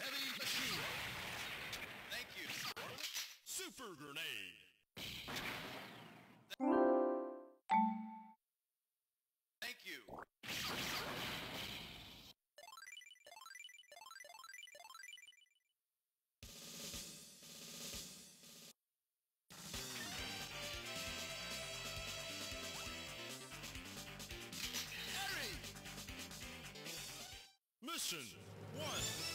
Heavy machine. Thank you. Super grenade. Action! One!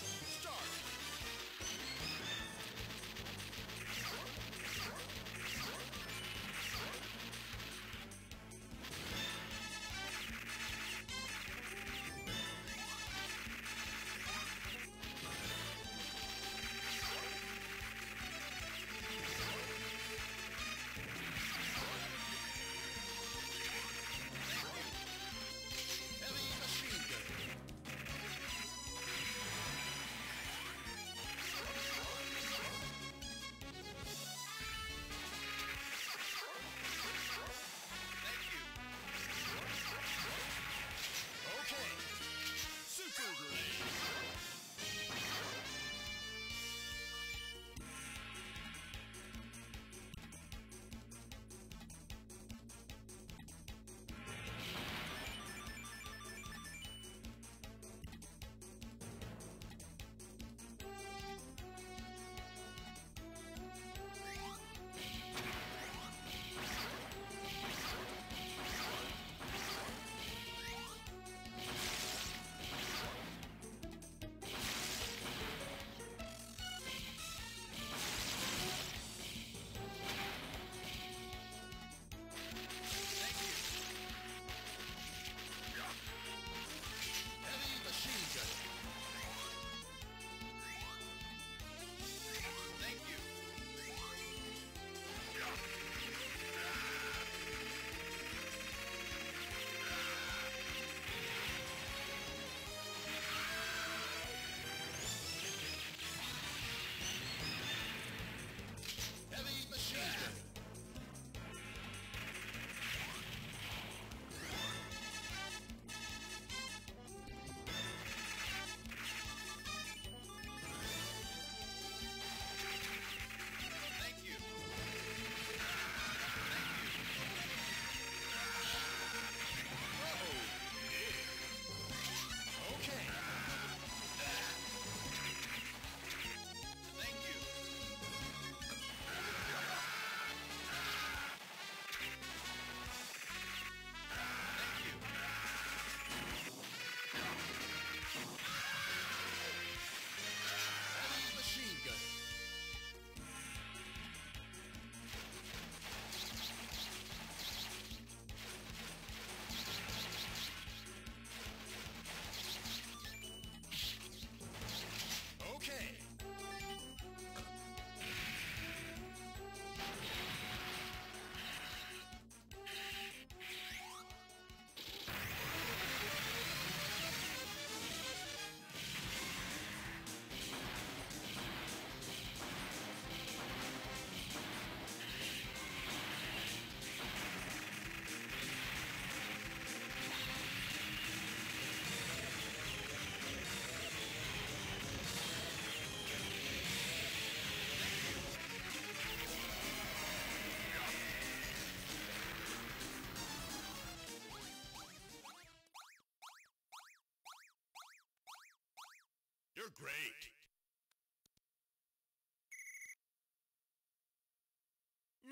You're great.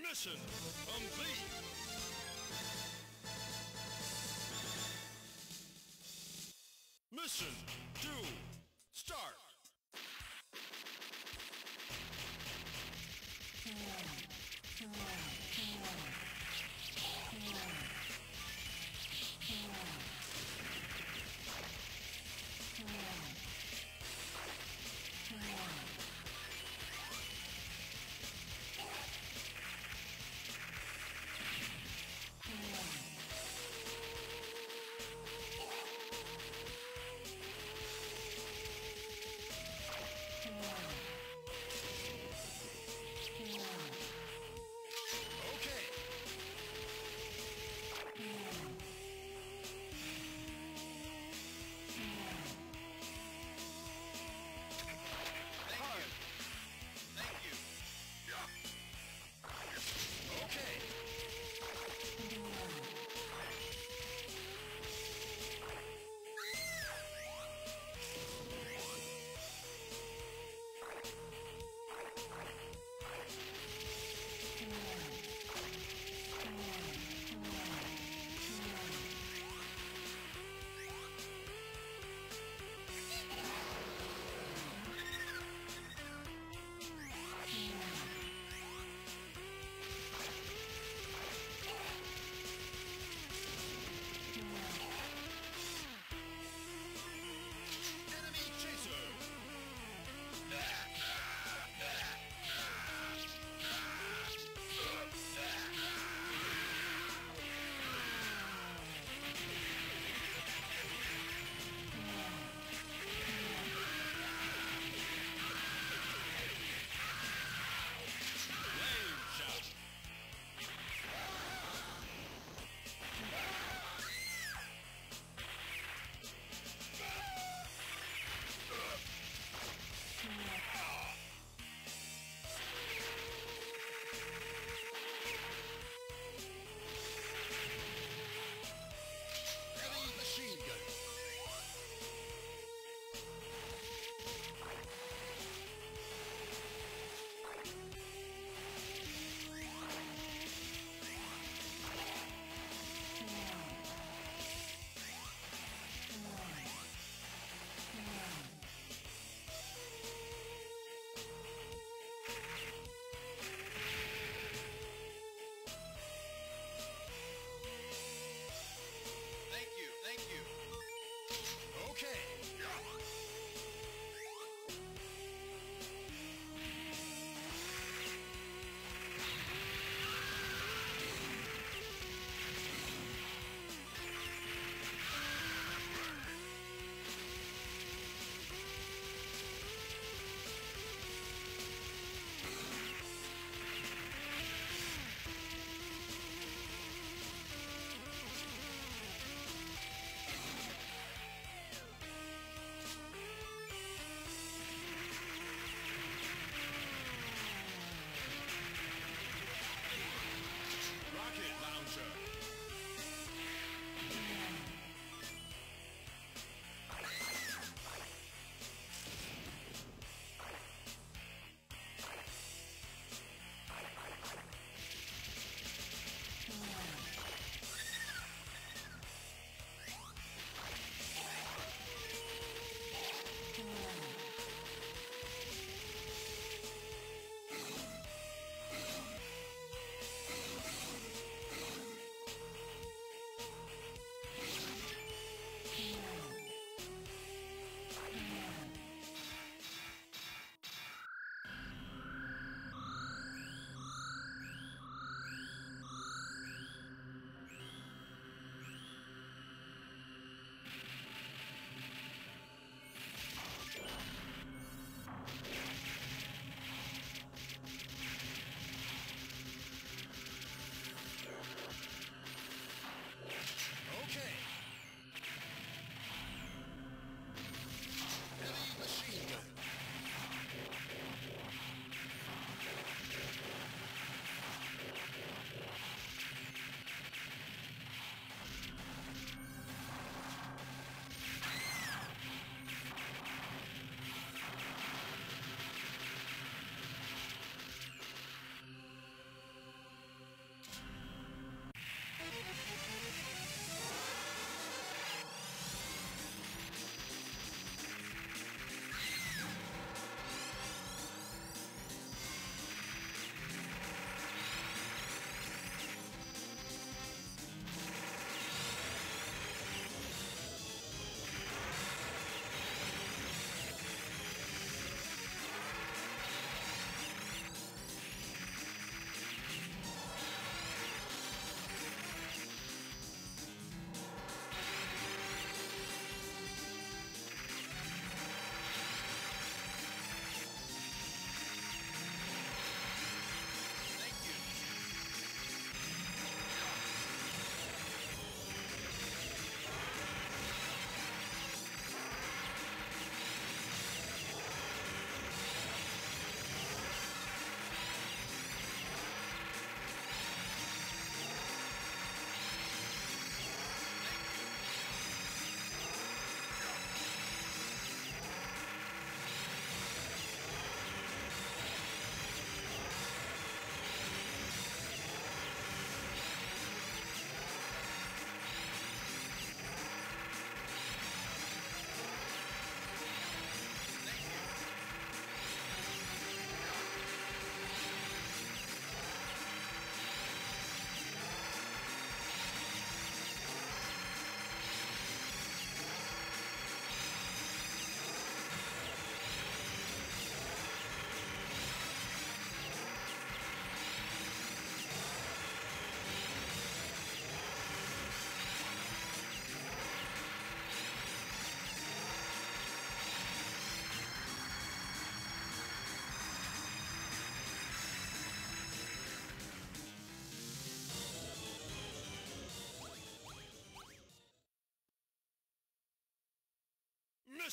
Mission complete. Mission 2, start!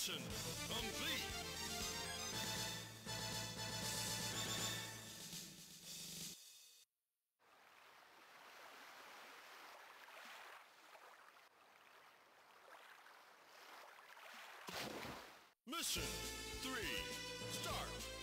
Mission complete. Mission 3, start!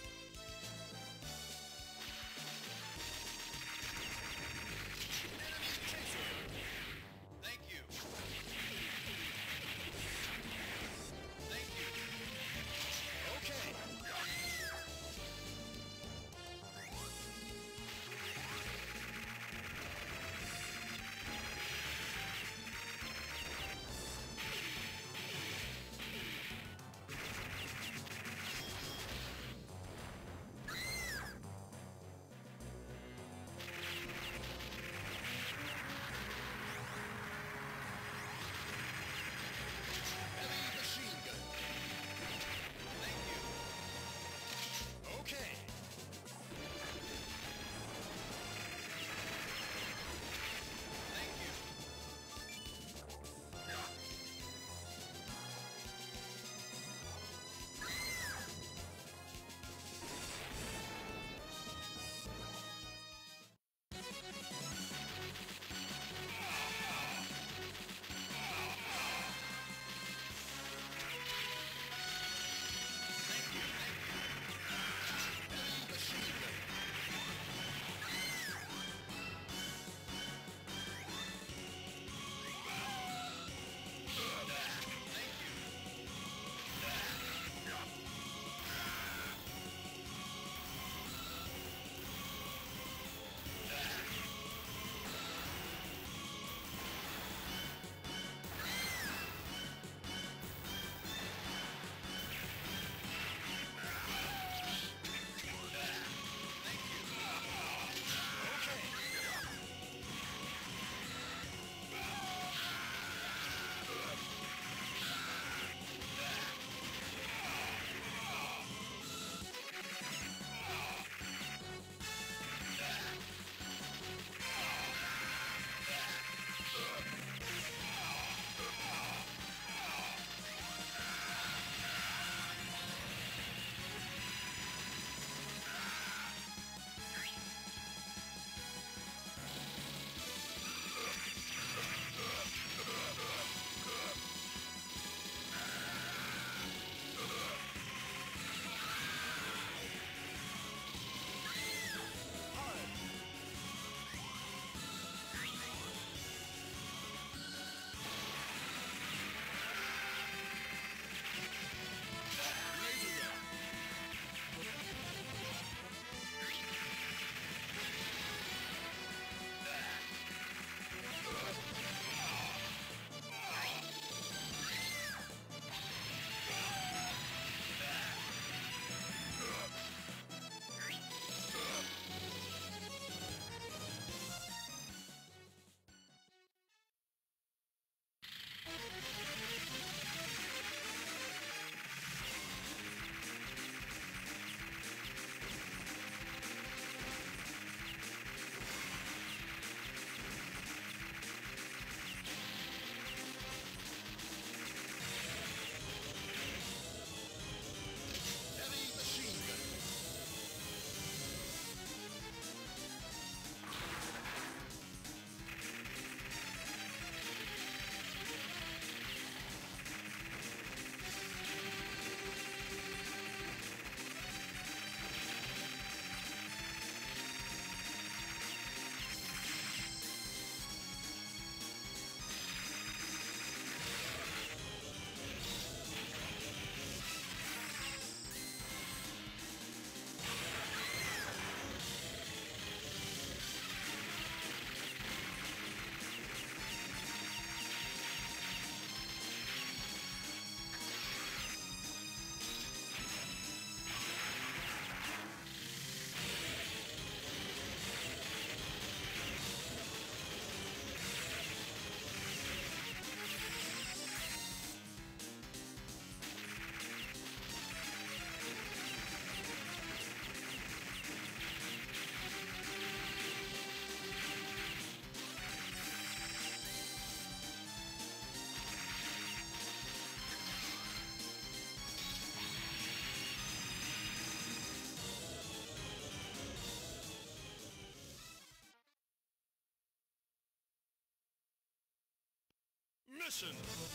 Mission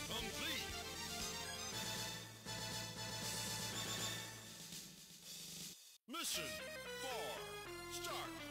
complete. Mission 4, start.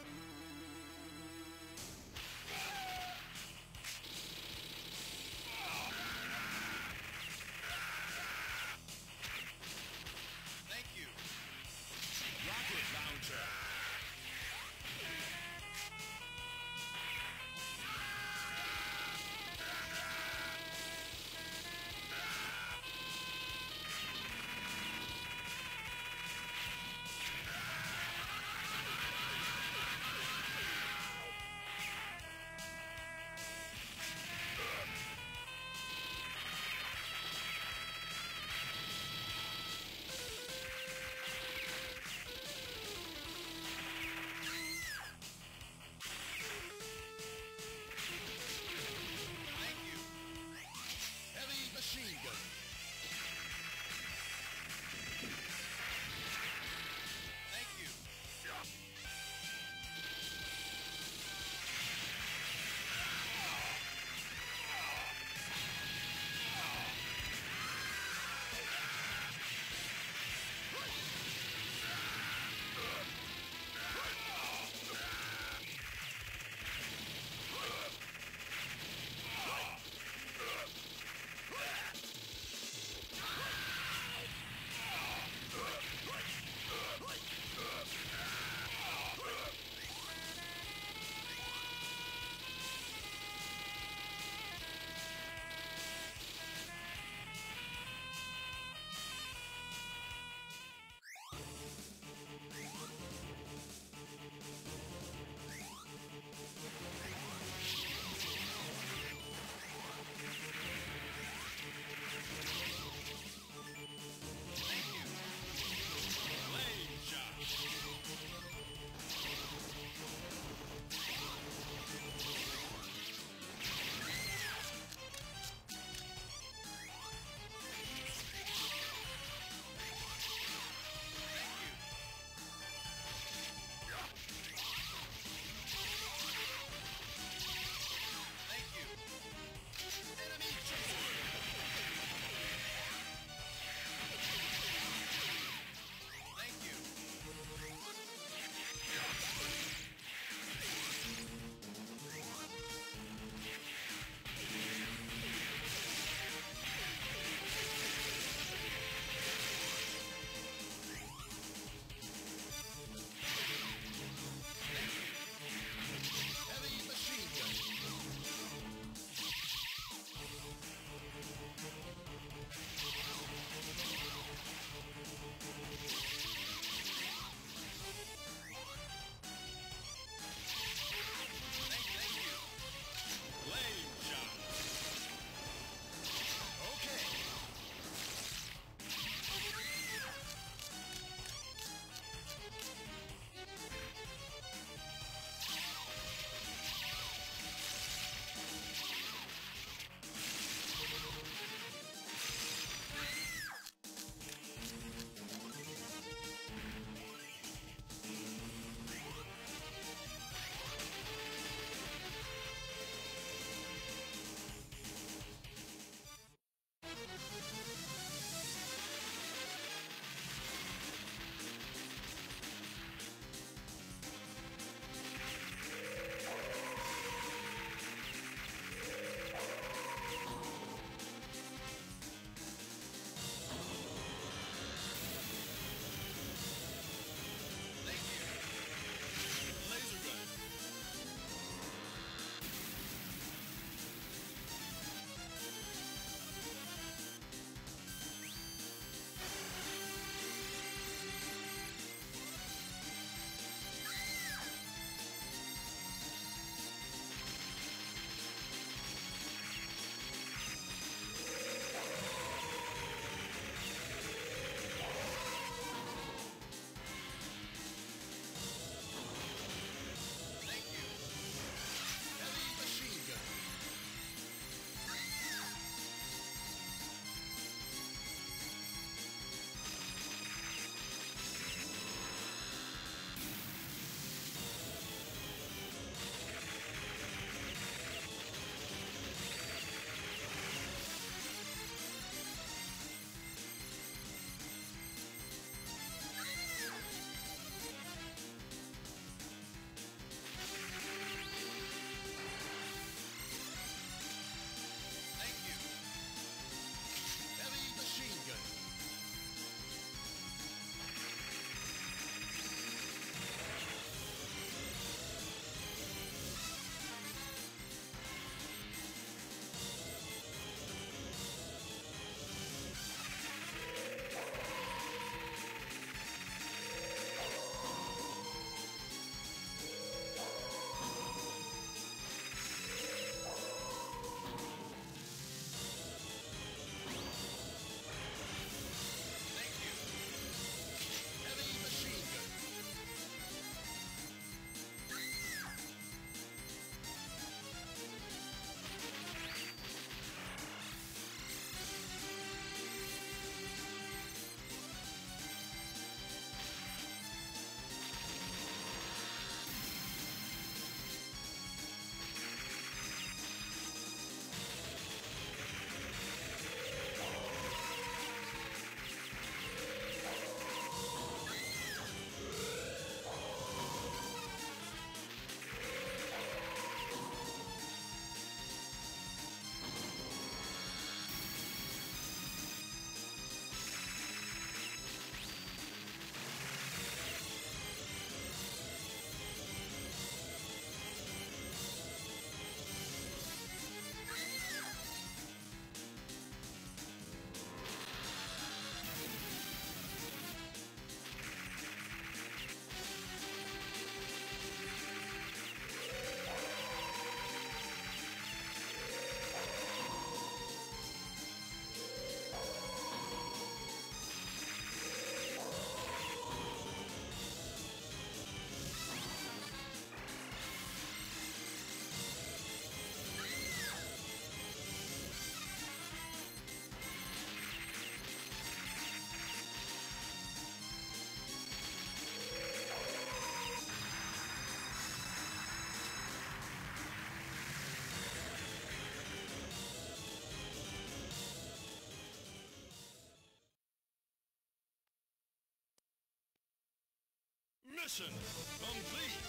Mission complete.